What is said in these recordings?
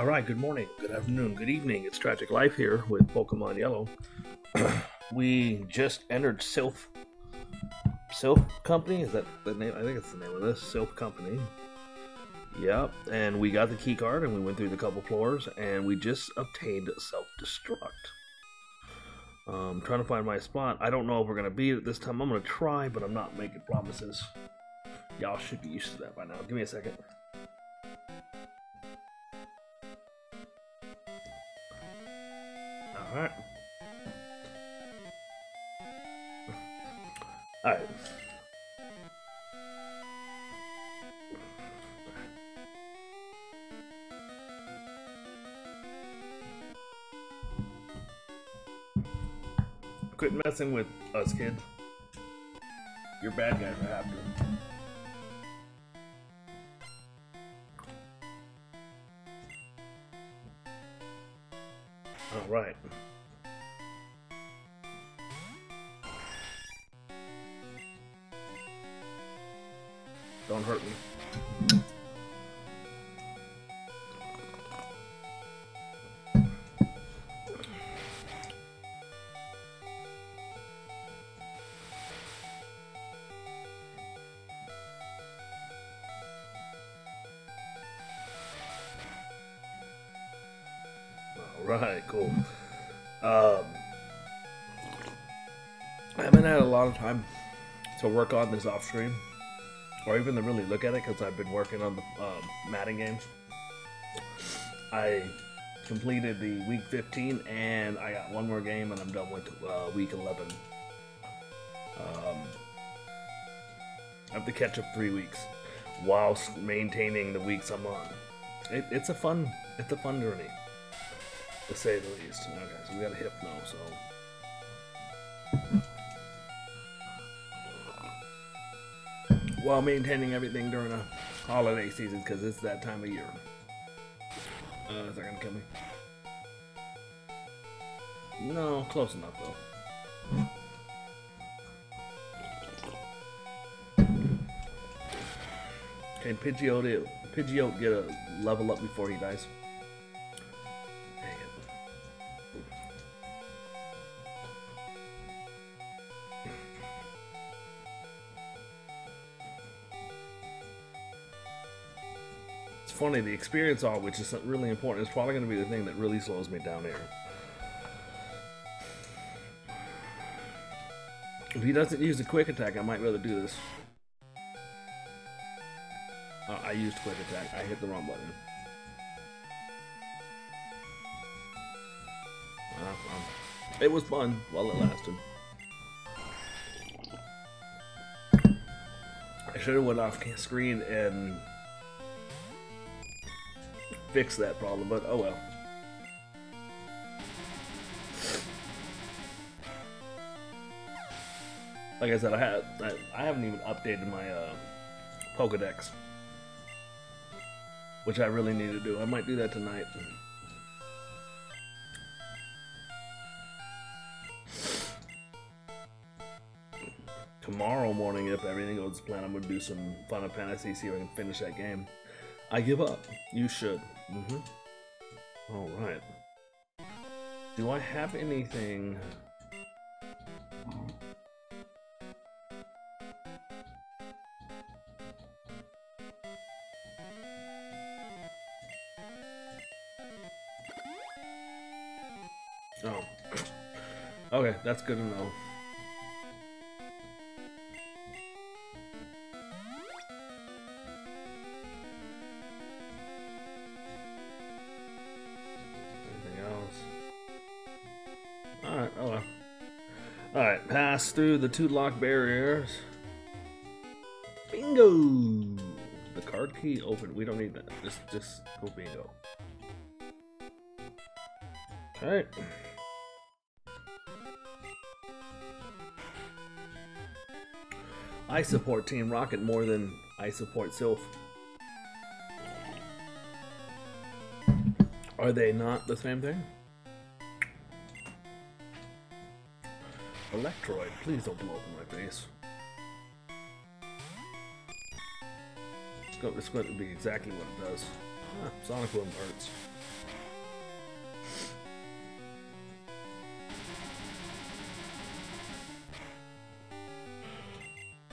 All right, good morning, good afternoon, good evening. It's Tragik Lyfe here with Pokemon Yellow. we just entered Silph Silph Company. Is that the name? I think it's the name of this Silph Company. Yep, and we got the key card and we went through the couple floors and we just obtained self destruct. Um, trying to find my spot. I don't know if we're gonna beat it this time. I'm gonna try, but I'm not making promises. Y'all should be used to that by now. Give me a second. Alright. Alright. Quit messing with us, kid. You're bad guys, I have All right. Don't hurt me. Lot of time to work on this off stream, or even to really look at it because I've been working on the um, Madden games. I completed the week 15, and I got one more game, and I'm done with uh, week 11. Um, I have to catch up three weeks whilst maintaining the weeks I'm on. It, it's a fun, it's a fun journey to say the least. Okay, so we got a hypno, so. While maintaining everything during a holiday season, because it's that time of year. Uh, is that gonna kill me? No, close enough though. Can Pidgeot, Pidgeot get a level up before he dies? Funny, the experience all, which is really important, is probably going to be the thing that really slows me down here. If he doesn't use a quick attack, I might be able to do this. Uh, I used quick attack. I hit the wrong button. Uh, um, it was fun while it lasted. I should have went off screen and fixed that problem, but oh well. Like I said, I had I, I haven't even updated my uh, Pokedex, which I really need to do. I might do that tonight. Tomorrow morning, if everything goes to plan, I'm gonna do some Final Fantasy, see if I can finish that game. I give up. You should. Mm-hmm. All right. Do I have anything? Oh. Okay, that's good know. Through the two lock barriers. Bingo! The card key open. We don't need that. Just just go bingo. Alright. I support Team Rocket more than I support Silph. Are they not the same thing? Electrode, please don't blow up in my face. It's going, it's going to be exactly what it does. Huh, Sonic Boom hurts.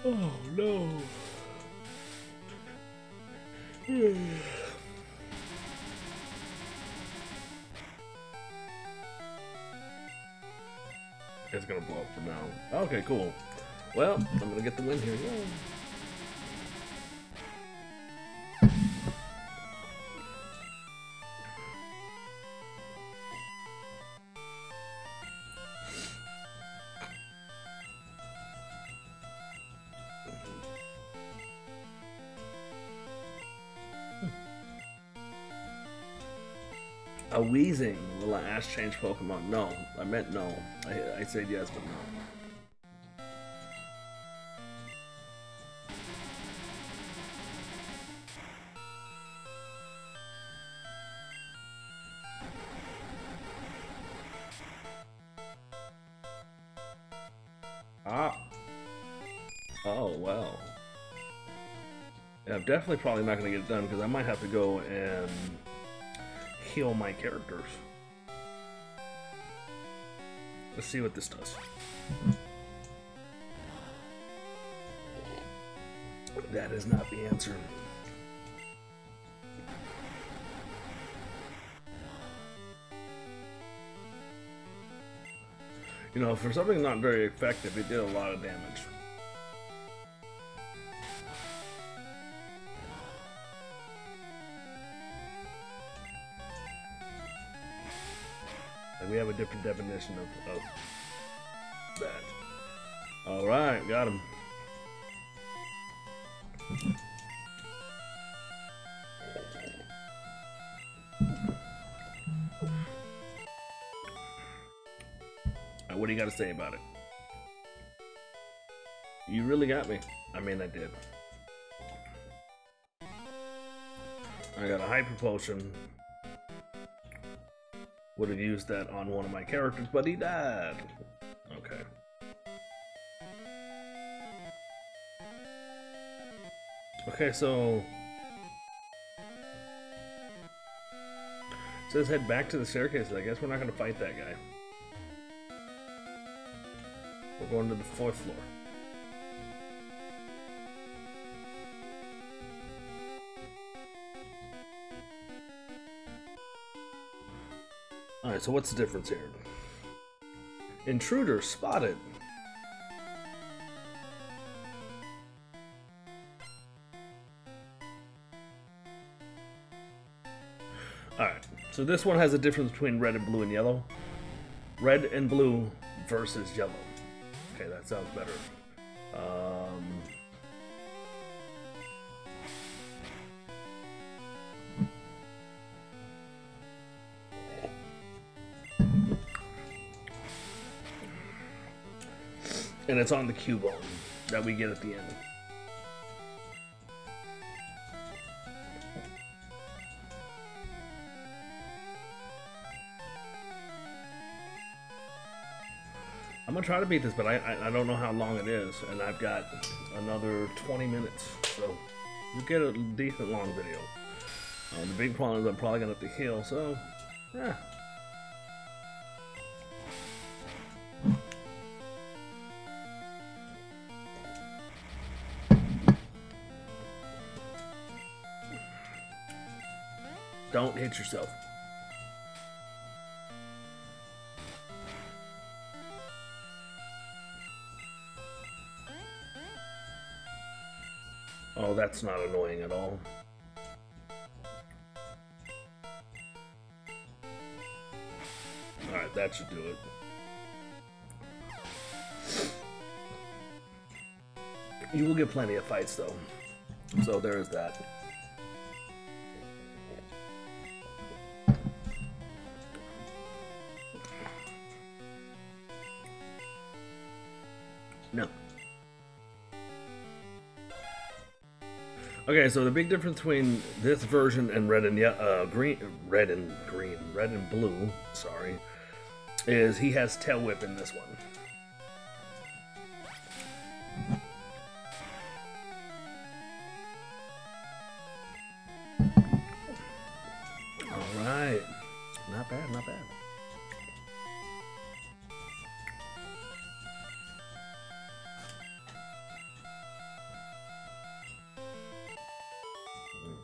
Oh no! Gonna blow up for now. Okay, cool. Well, I'm gonna get the win here. Yay. Change Pokemon? No. I meant no. I, I said yes, but no. Ah. Oh, definitely probably not going to get it done because I might have to go and heal my characters. Let's see what this does. That is not the answer. You know, for something not very effective, it did a lot of damage. We have a different definition of, of that. Alright, got him. What do you got to say about it? You really got me. I mean, I did. I got a hyper potion. Would have used that on one of my characters, but he died. Okay. Okay, so... It says head back to the staircase. I guess we're not going to fight that guy. We're going to the fourth floor. Alright, so what's the difference here? Intruder spotted. Alright, so this one has a difference between red and blue and yellow. Red and blue versus yellow. Okay, that sounds better. Um, and it's on the Cubone that we get at the end. I'm gonna try to beat this, but I, I, I don't know how long it is, and I've got another 20 minutes, so you get a decent long video. Uh, the big problem is I'm probably gonna have to heal, so yeah. Don't hit yourself. Oh, that's not annoying at all. Alright, that should do it. You will get plenty of fights, though. So there is that. Okay, so the big difference between this version and red and uh, green, red and green, red and blue, sorry, is he has tail whip in this one.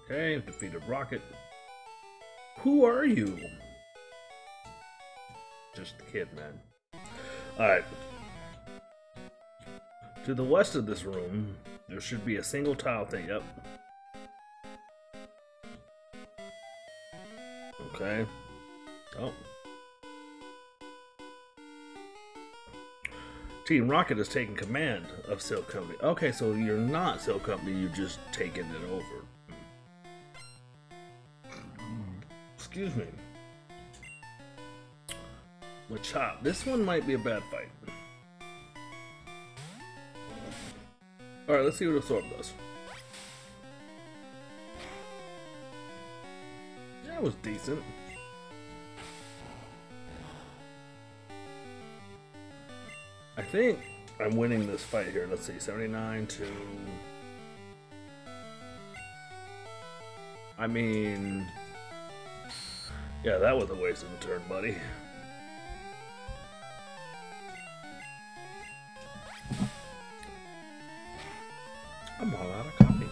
Okay, defeated Rocket. Who are you? Just a kid, man. Alright. To the west of this room, there should be a single tile thing. Yep. Okay. Oh. Team Rocket has taken command of Silph Company. Okay, so you're not Silph Company, you've just taken it over. Excuse me. Machop. This one might be a bad fight. Alright, let's see what Absorb does. That was decent. I think I'm winning this fight here. Let's see, 79 to... I mean... Yeah, that was a waste of a turn, buddy. I'm all out of copy.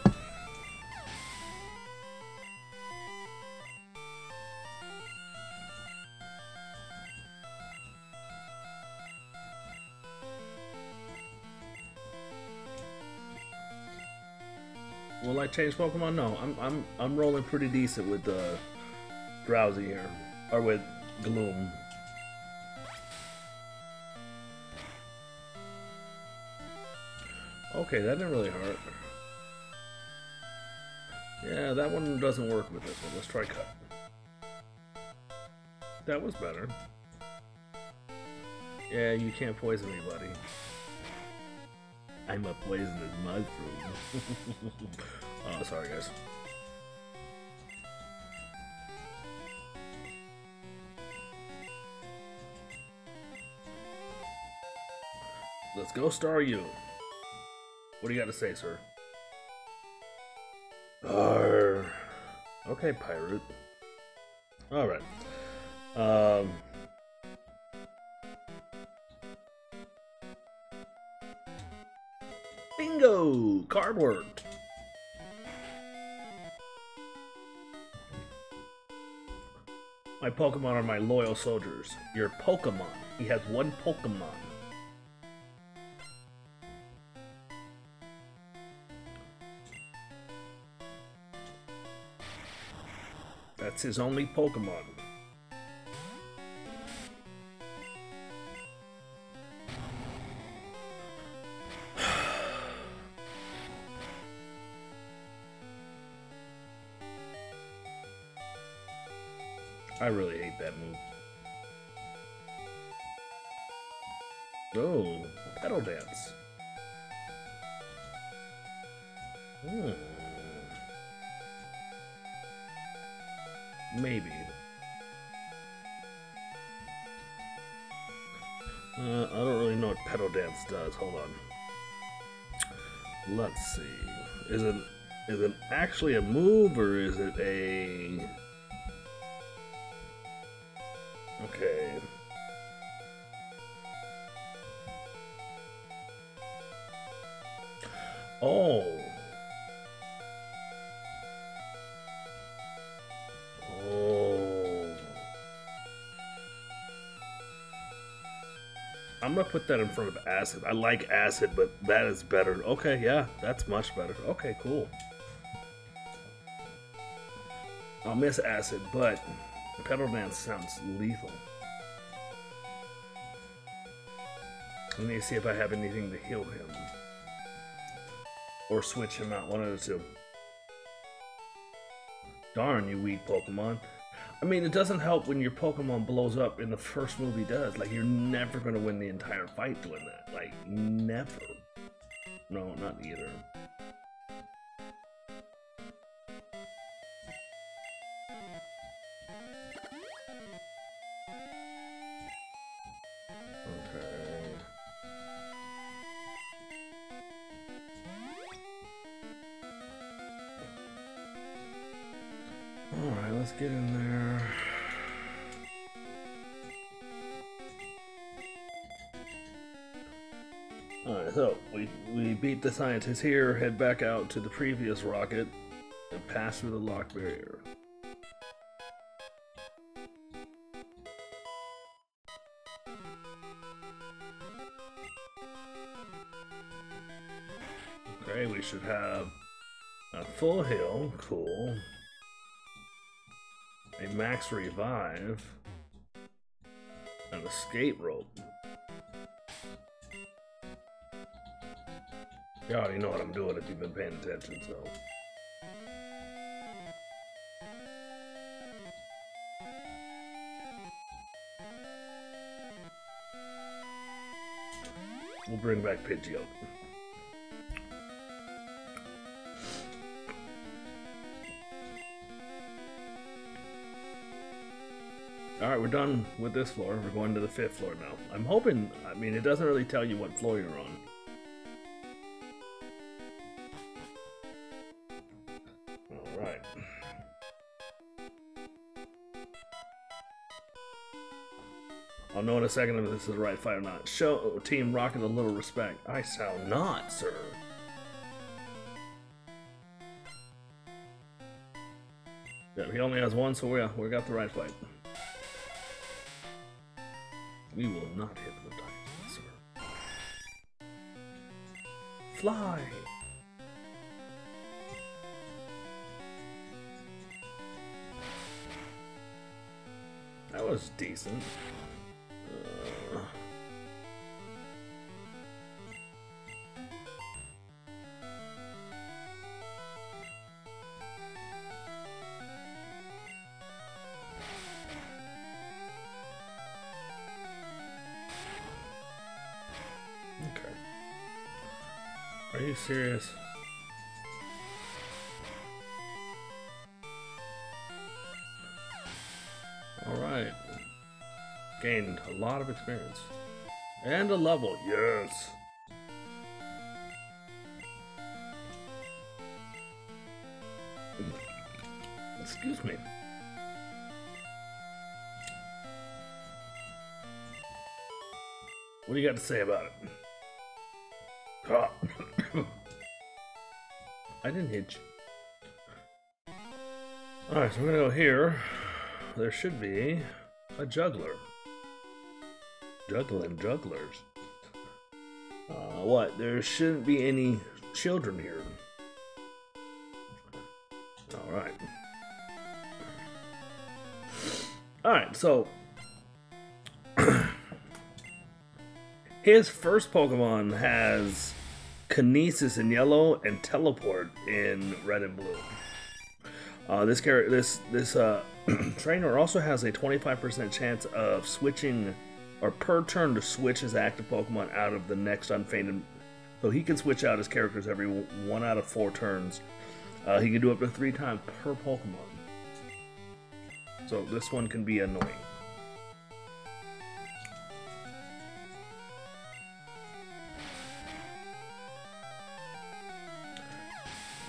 Will I change Pokemon? No, I'm I'm I'm rolling pretty decent with the Drowzee here, or with Gloom. Okay, that didn't really hurt. Yeah, that one doesn't work with this one. Let's try cut. That was better. Yeah, you can't poison me, buddy. I'm a poisonous mushroom. oh, sorry, guys. Let's go, Staryu. What do you got to say, sir? Arr. Okay, pirate. Alright. Um... Bingo! Cardboard! My Pokemon are my loyal soldiers. Your Pokemon. He has one Pokemon. That's his only Pokemon. I really hate that move. Oh, Petal Dance. Hmm. Maybe. Uh, I don't really know what Petal Dance does. Hold on. Let's see. Is it is it actually a move or is it a Okay. Gonna put that in front of acid. I like acid, but that is better. Okay, yeah, that's much better. Okay, cool. I'll miss acid, but Petal Dance sounds lethal. Let me see if I have anything to heal him. Or switch him out, one of the two. Darn, you weak Pokemon. I mean, it doesn't help when your Pokemon blows up in the first movie does. Like, you're never going to win the entire fight doing that. Like, never. No, not either. Alright, let's get in there. Alright, so we, we beat the scientists here, head back out to the previous rocket, and pass through the lock barrier. Okay, we should have a full heal, cool. A max revive. An escape rope. You already know what I'm doing if you've been paying attention, so. We'll bring back Pidgeot. Alright, we're done with this floor. We're going to the fifth floor now. I'm hoping, I mean, it doesn't really tell you what floor you're on. I'll know in a second if this is the right fight or not. Show Team Rocket a little respect. I shall not, sir. Yeah, he only has one, so we uh, we got the right fight. We will not hit hypnotize, sir. Fly! That was decent. Are you serious? Alright. Gained a lot of experience. And a level, yes! Excuse me. What do you got to say about it? I didn't hit you. Alright, so we're gonna go here. There should be a juggler. Juggling jugglers. Uh, what? There shouldn't be any children here. Alright. Alright, so. His first Pokemon has Kinesis in yellow and Teleport in red and blue. Uh, this character, this this uh, trainer also has a 25% chance of switching, or per turn to switch his active Pokemon out of the next unfainted. So he can switch out his characters every one out of four turns. Uh, he can do up to three times per Pokemon. So this one can be annoying.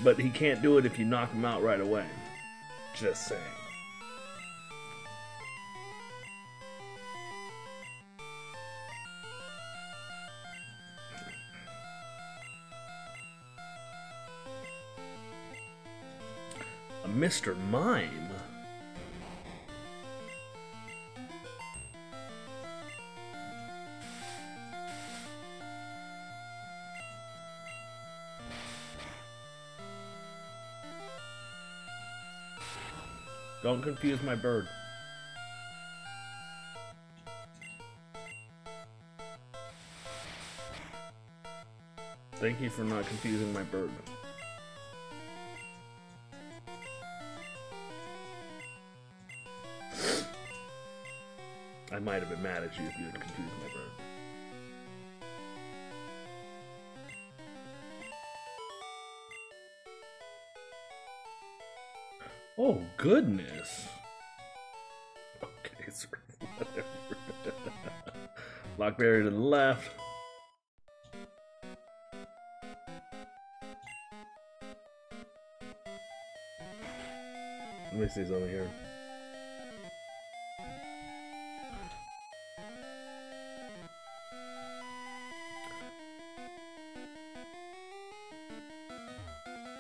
But he can't do it if you knock him out right away. Just saying. A Mr. Mime? Don't confuse my bird. Thank you for not confusing my bird. I might have been mad at you if you had confused my bird. Oh, goodness. Okay, sir. Whatever. Lock barrier to the left. Let me see over here.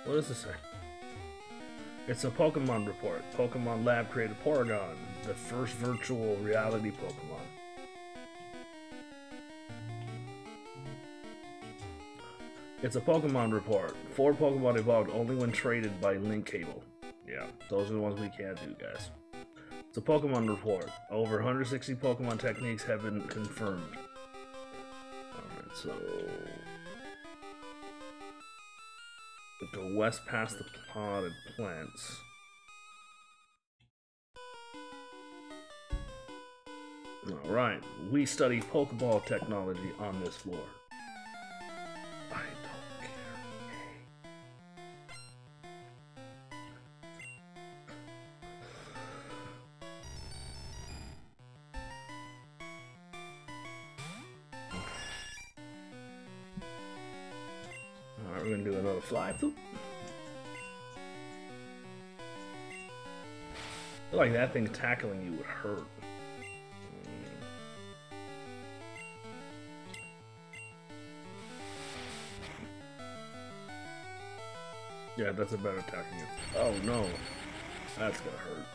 What does this say? It's a Pokemon report. Pokemon Lab created Porygon, the first virtual reality Pokemon. It's a Pokemon report. Four Pokemon evolved only when traded by link cable. Yeah, those are the ones we can't do, guys. It's a Pokemon report. Over 160 Pokemon techniques have been confirmed. Alright, so... Go west past the potted plants. Alright, we study Pokeball technology on this floor. Alright, we're gonna do another fly. I feel like that thing tackling you would hurt. Yeah, that's a better attacking it. Oh no. That's gonna hurt.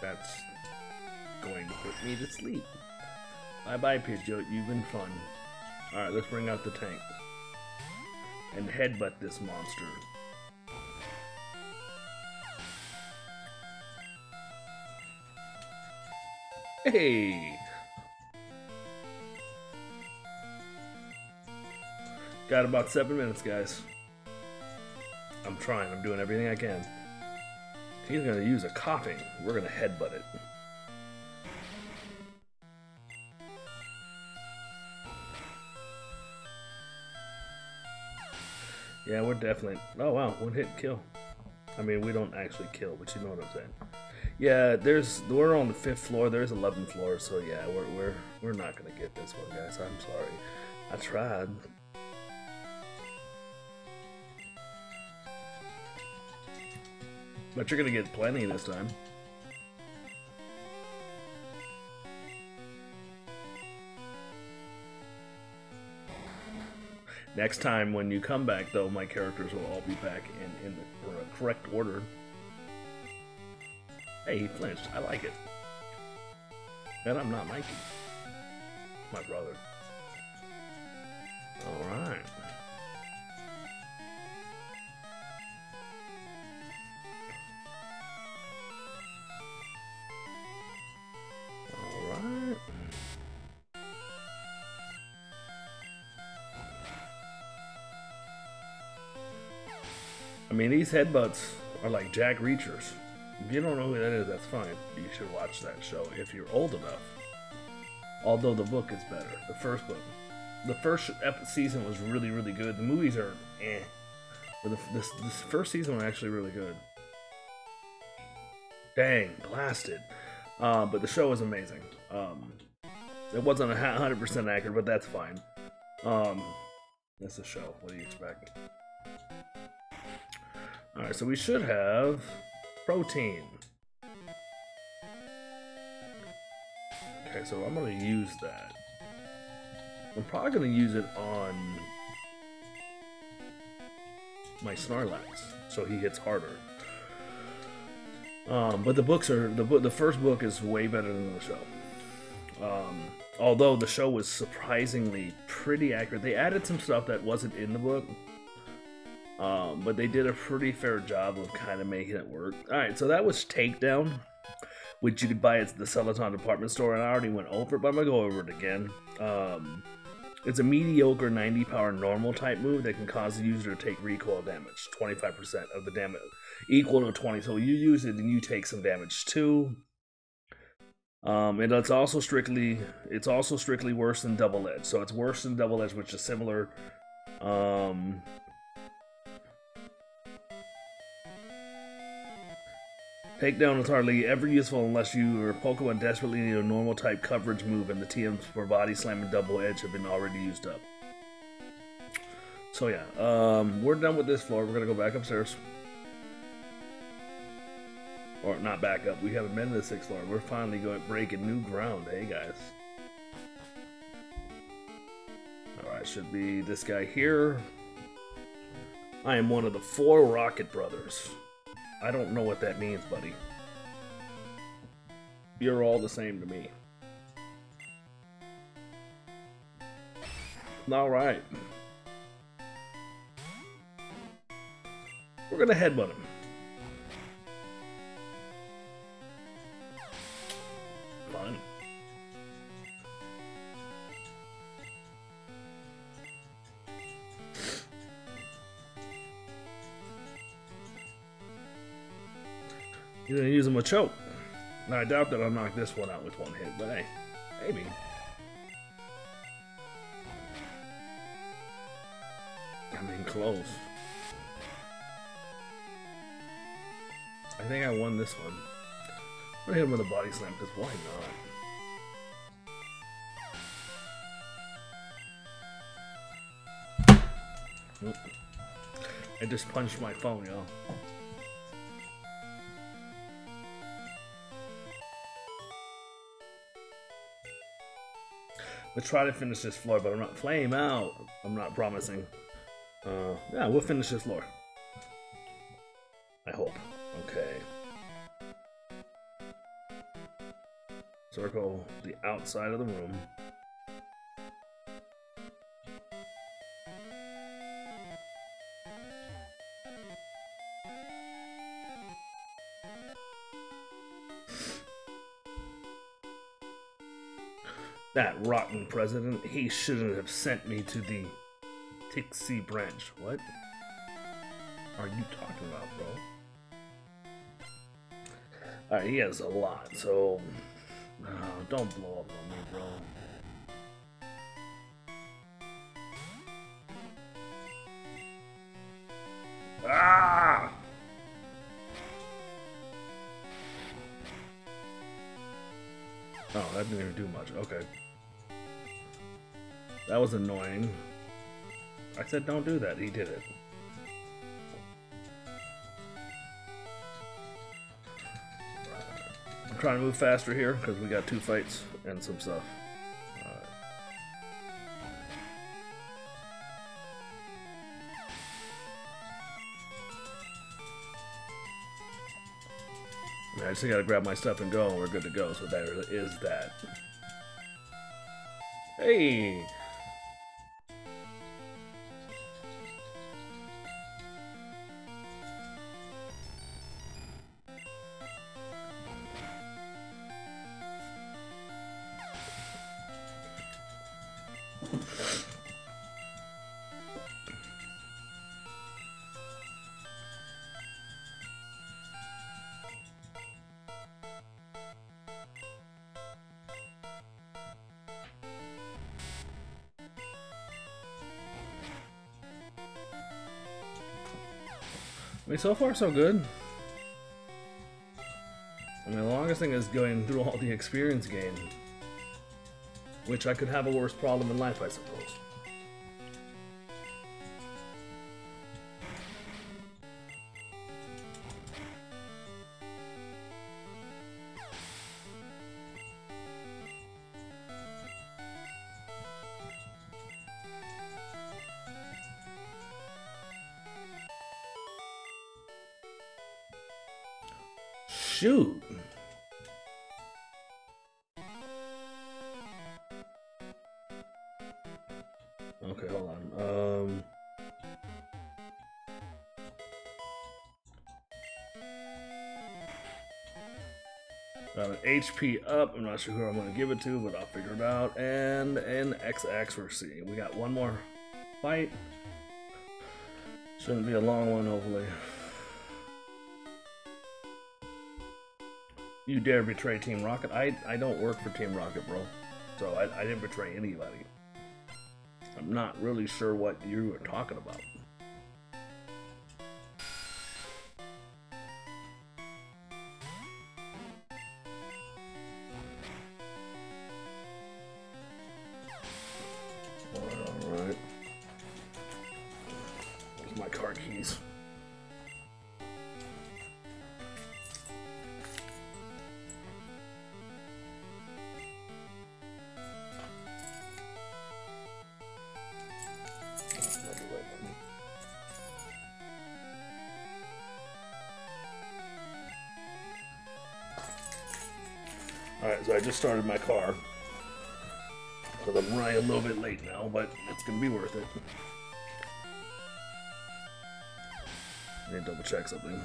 That's going to put me to sleep. Bye bye, Pidgeot. You've been fun. Alright, let's bring out the tank. And headbutt this monster. Hey! Got about seven minutes, guys. I'm trying. I'm doing everything I can. He's gonna use a Koffing. We're gonna headbutt it. Yeah, we're definitely. Oh wow, one hit kill. I mean, we don't actually kill, but you know what I'm saying. Yeah, there's we're on the fifth floor. There's 11 floors, so yeah, we're we're we're not gonna get this one, guys. I'm sorry. I tried. But you're gonna get plenty this time. Next time when you come back, though, my characters will all be back in, in the correct order. Hey, he flinched. I like it. And I'm not Mikey. My brother. Alright. I mean, these headbutts are like Jack Reachers. If you don't know who that is, that's fine. You should watch that show if you're old enough. Although the book is better. The first book. The first season was really, really good. The movies are eh. But the, this, this first season was actually really good. Dang, blasted. Uh, but the show was amazing. Um, it wasn't a 100% accurate, but that's fine. Um, that's a show. What do you expect? Alright, so we should have protein. Okay, so I'm gonna use that. I'm probably gonna use it on my Snorlax, so he hits harder. Um, but the books are the book. The first book is way better than the show. Um, although the show was surprisingly pretty accurate, they added some stuff that wasn't in the book. Um, but they did a pretty fair job of kind of making it work. All right, so that was Takedown, which you could buy at the Celadon department store, and I already went over it, but I'm gonna go over it again. Um, it's a mediocre 90 power normal type move that can cause the user to take recoil damage, 25% of the damage, equal to 20. So you use it and you take some damage too. Um, and it's also strictly it's also strictly worse than double edge. So it's worse than double edge, which is similar. Um, Takedown is hardly ever useful unless you or Pokemon desperately need a normal type coverage move, and the TMs for Body Slam and Double Edge have been already used up. So yeah, um, we're done with this floor. We're gonna go back upstairs, or not back up. We haven't been to the sixth floor. We're finally going breaking new ground. Hey guys. All right, should be this guy here. I am one of the four Rocket Brothers. I don't know what that means, buddy. You're all the same to me. Alright. We're gonna headbutt him. You're gonna use him a choke. Now, I doubt that I'll knock this one out with one hit, but hey, maybe. I mean, close. I think I won this one. I'm gonna hit him with a body slam, because why not? I just punched my phone, y'all. Let's try to finish this floor, but I'm not flame out. I'm not promising. Uh, yeah, we'll finish this floor. I hope. Okay. Circle the outside of the room. That rotten president, he shouldn't have sent me to the Tiksi branch. What are you talking about, bro? Alright, he has a lot, so oh, don't blow up on me, bro. Ah! Oh, that didn't even do much. Okay. That was annoying. I said don't do that. He did it. I'm trying to move faster here because we got two fights and some stuff. I just gotta grab my stuff and go, and we're good to go. So there is that. Hey! I mean, so far so good. I mean, the longest thing is going through all the experience gain. Which I could have a worse problem in life, I suppose. An HP up. I'm not sure who I'm going to give it to, but I'll figure it out. And an we're seeing. We got one more fight. Shouldn't be a long one, hopefully. You dare betray Team Rocket? I, I don't work for Team Rocket, bro. So I, I didn't betray anybody. I'm not really sure what you were talking about. Alright, so I just started my car. Because I'm running a little bit late now, but it's going to be worth it. I need to double check something.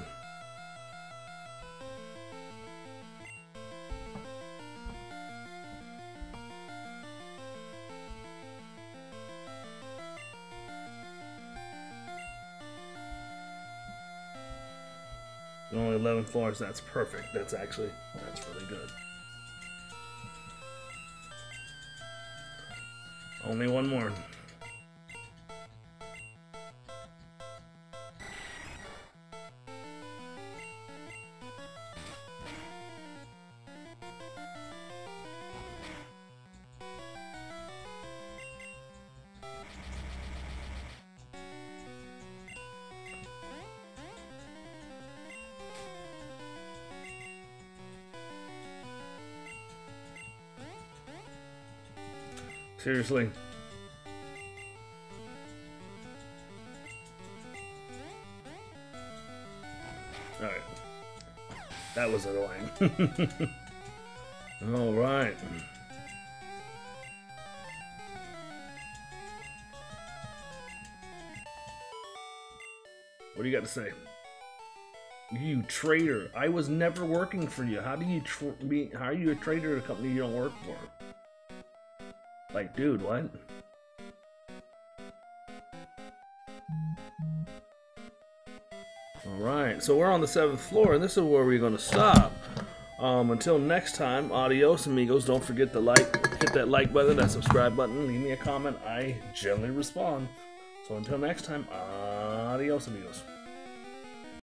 Only 11 floors, that's perfect. That's actually, that's really good. Only one more. Seriously. Alright. That was annoying. Alright. What do you got to say? You traitor! I was never working for you. How do you be? How are you a traitor to a company you don't work for? Like, dude, what? Alright, so we're on the seventh floor, and this is where we're going to stop. Um, until next time, adios, amigos. Don't forget to like, hit that like button, that subscribe button, leave me a comment. I generally respond. So until next time, adios, amigos.